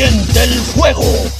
caliente el fuego.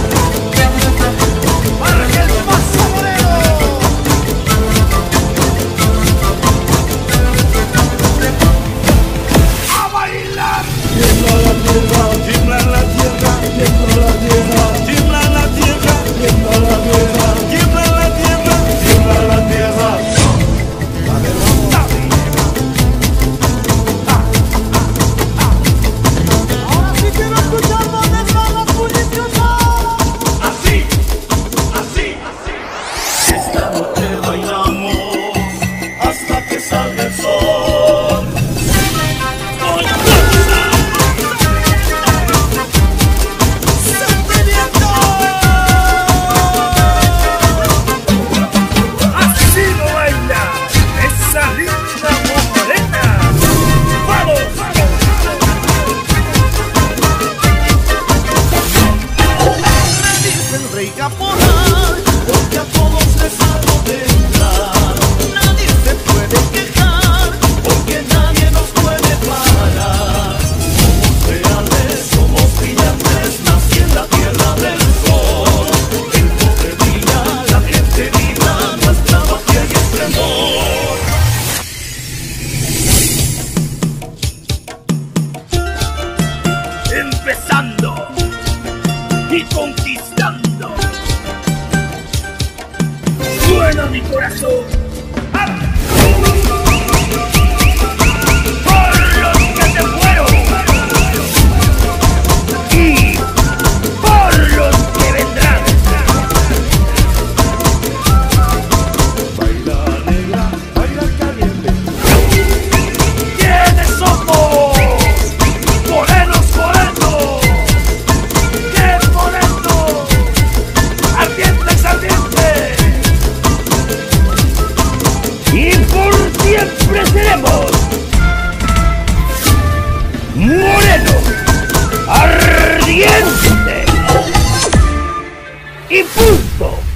Que a todos les hago. Nadie se puede quejar, porque nadie nos puede parar. Somos reales, somos brillantes, naciendo en la tierra del sol. Tiempo vida, la gente viva, nuestra vacía y esplendor. Empezando y concluyendo. mi corazón. e punto!